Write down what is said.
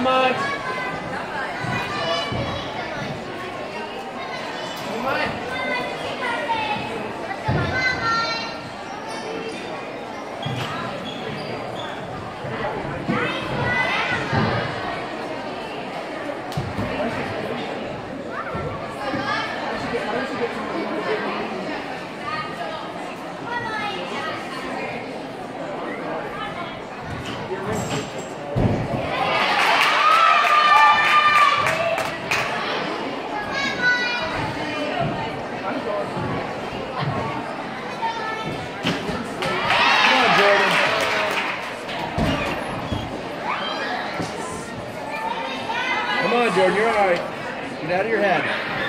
on, Mike. Come on. Come on, Jordan. Come on, Jordan. You're all right. Get out of your head.